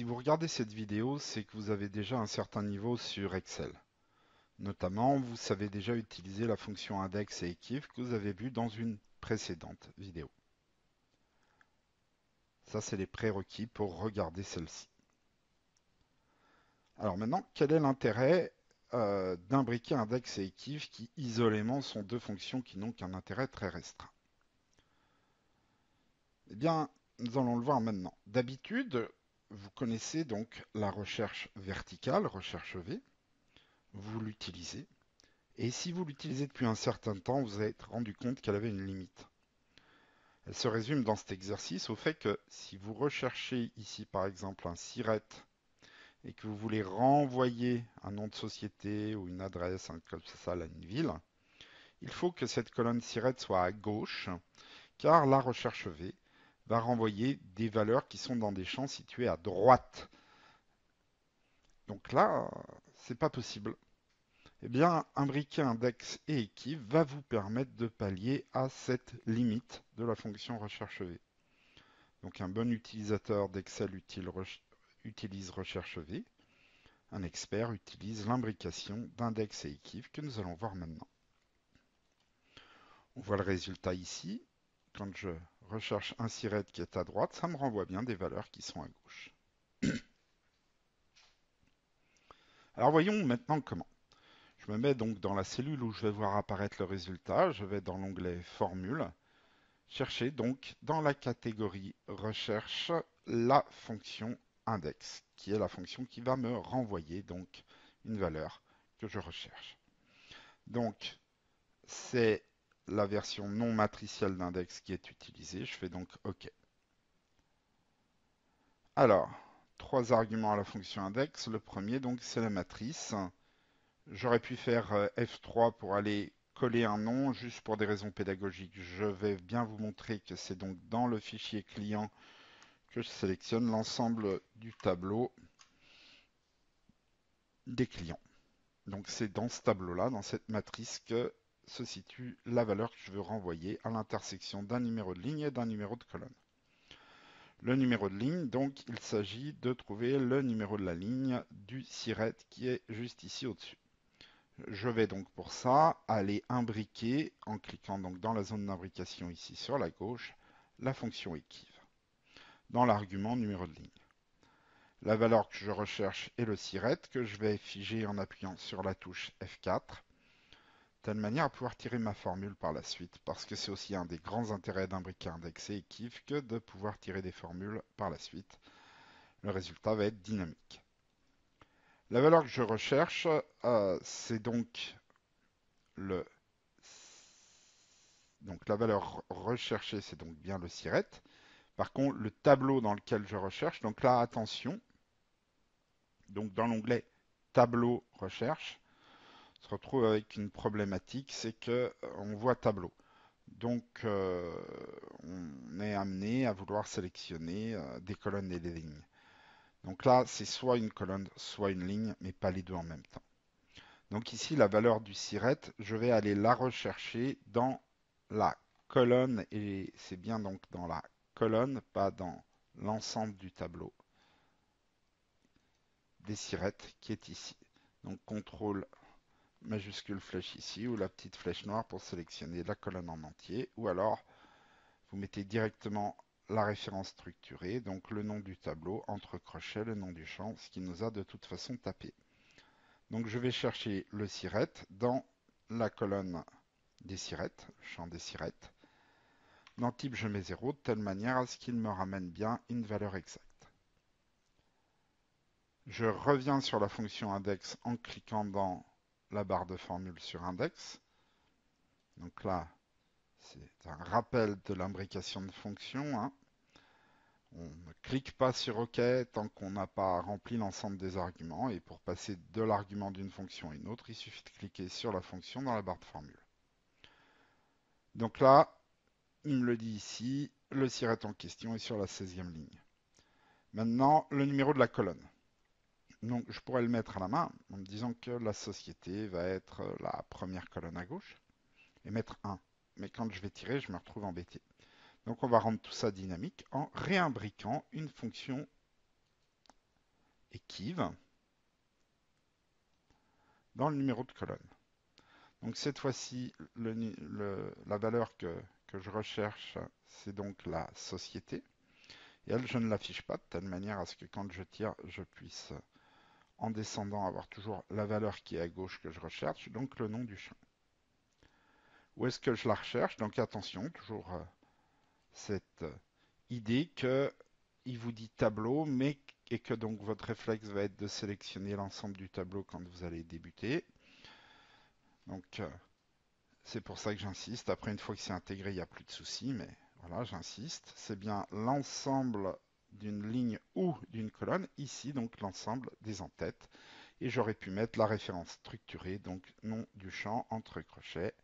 Si vous regardez cette vidéo, c'est que vous avez déjà un certain niveau sur Excel. Notamment, vous savez déjà utiliser la fonction index et equiv que vous avez vu dans une précédente vidéo. Ça, c'est les prérequis pour regarder celle-ci. Alors maintenant, quel est l'intérêt euh, d'imbriquer index et equiv qui isolément sont deux fonctions qui n'ont qu'un intérêt très restreint? Eh bien, nous allons le voir maintenant. D'habitude, vous connaissez donc la recherche verticale, recherche V. Vous l'utilisez. Et si vous l'utilisez depuis un certain temps, vous êtes rendu compte qu'elle avait une limite. Elle se résume dans cet exercice au fait que si vous recherchez ici par exemple un SIRET et que vous voulez renvoyer un nom de société ou une adresse, un comme ça à une ville, il faut que cette colonne SIRET soit à gauche car la recherche V va renvoyer des valeurs qui sont dans des champs situés à droite. Donc là, c'est pas possible. Eh bien, imbriquer index et equiv va vous permettre de pallier à cette limite de la fonction recherche V. Donc un bon utilisateur d'Excel utilise recherche V. Un expert utilise l'imbrication d'index et equiv que nous allons voir maintenant. On voit le résultat ici. Quand je recherche un siret qui est à droite, ça me renvoie bien des valeurs qui sont à gauche. Alors voyons maintenant comment. Je me mets donc dans la cellule où je vais voir apparaître le résultat. Je vais dans l'onglet Formule, chercher donc dans la catégorie Recherche la fonction index, qui est la fonction qui va me renvoyer donc une valeur que je recherche. Donc c'est la version non matricielle d'index qui est utilisée. Je fais donc OK. Alors, trois arguments à la fonction index. Le premier, donc, c'est la matrice. J'aurais pu faire euh, F3 pour aller coller un nom, juste pour des raisons pédagogiques. Je vais bien vous montrer que c'est donc dans le fichier client que je sélectionne l'ensemble du tableau des clients. Donc c'est dans ce tableau-là, dans cette matrice, que se situe la valeur que je veux renvoyer à l'intersection d'un numéro de ligne et d'un numéro de colonne. Le numéro de ligne, donc il s'agit de trouver le numéro de la ligne du siret qui est juste ici au-dessus. Je vais donc pour ça aller imbriquer, en cliquant donc dans la zone d'imbrication ici sur la gauche, la fonction equiv dans l'argument numéro de ligne. La valeur que je recherche est le siret que je vais figer en appuyant sur la touche F4 telle manière à pouvoir tirer ma formule par la suite, parce que c'est aussi un des grands intérêts d'imbriquer indexé et kiff que de pouvoir tirer des formules par la suite. Le résultat va être dynamique. La valeur que je recherche, euh, c'est donc le donc la valeur recherchée, c'est donc bien le siret. Par contre, le tableau dans lequel je recherche, donc là, attention, donc dans l'onglet tableau recherche, se retrouve avec une problématique, c'est que euh, on voit tableau. Donc euh, on est amené à vouloir sélectionner euh, des colonnes et des lignes. Donc là, c'est soit une colonne, soit une ligne, mais pas les deux en même temps. Donc ici, la valeur du siret, je vais aller la rechercher dans la colonne, et c'est bien donc dans la colonne, pas dans l'ensemble du tableau des sirettes qui est ici. Donc CTRL majuscule flèche ici ou la petite flèche noire pour sélectionner la colonne en entier ou alors vous mettez directement la référence structurée, donc le nom du tableau, entre crochets, le nom du champ, ce qui nous a de toute façon tapé. Donc je vais chercher le siret dans la colonne des sirettes, champ des sirettes. Dans type, je mets 0 de telle manière à ce qu'il me ramène bien une valeur exacte. Je reviens sur la fonction index en cliquant dans la barre de formule sur index. Donc là, c'est un rappel de l'imbrication de fonction. Hein. On ne clique pas sur OK tant qu'on n'a pas rempli l'ensemble des arguments. Et pour passer de l'argument d'une fonction à une autre, il suffit de cliquer sur la fonction dans la barre de formule. Donc là, il me le dit ici, le siret en question est sur la 16e ligne. Maintenant, le numéro de la colonne. Donc je pourrais le mettre à la main en me disant que la société va être euh, la première colonne à gauche et mettre 1. Mais quand je vais tirer, je me retrouve embêté. Donc on va rendre tout ça dynamique en réimbriquant une fonction équive dans le numéro de colonne. Donc cette fois-ci, la valeur que, que je recherche, c'est donc la société. Et elle, je ne l'affiche pas de telle manière à ce que quand je tire, je puisse, en descendant, avoir toujours la valeur qui est à gauche que je recherche, donc le nom du champ. Où est-ce que je la recherche? Donc attention, toujours euh, cette euh, idée que il vous dit tableau, mais et que donc votre réflexe va être de sélectionner l'ensemble du tableau quand vous allez débuter. Donc euh, c'est pour ça que j'insiste. Après, une fois que c'est intégré, il n'y a plus de souci, mais voilà, j'insiste. C'est bien l'ensemble d'une ligne ou d'une colonne, ici donc l'ensemble des en-têtes. Et j'aurais pu mettre la référence structurée, donc nom du champ entre crochets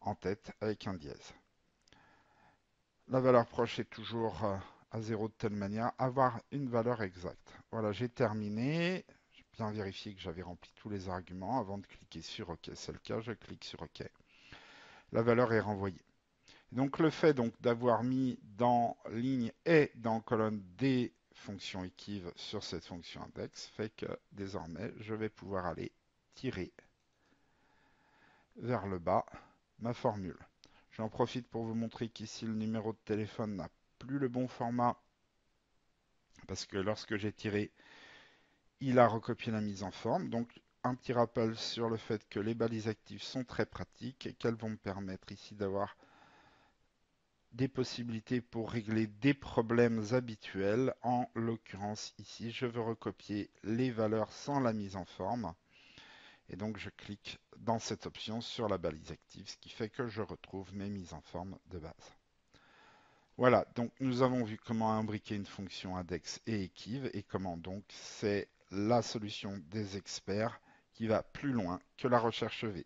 en tête avec un dièse. La valeur proche est toujours euh, à 0 de telle manière, avoir une valeur exacte. Voilà, j'ai terminé. J'ai bien vérifié que j'avais rempli tous les arguments avant de cliquer sur OK. C'est le cas, je clique sur OK. La valeur est renvoyée. Donc le fait donc d'avoir mis dans ligne et dans colonne des fonctions équives sur cette fonction index fait que désormais je vais pouvoir aller tirer vers le bas ma formule. J'en profite pour vous montrer qu'ici le numéro de téléphone n'a plus le bon format parce que lorsque j'ai tiré, il a recopié la mise en forme. Donc un petit rappel sur le fait que les balises actives sont très pratiques et qu'elles vont me permettre ici d'avoir des possibilités pour régler des problèmes habituels. En l'occurrence ici, je veux recopier les valeurs sans la mise en forme. Et donc je clique dans cette option sur la balise active, ce qui fait que je retrouve mes mises en forme de base. Voilà, donc nous avons vu comment imbriquer une fonction index et équive et comment donc c'est la solution des experts qui va plus loin que la recherche V.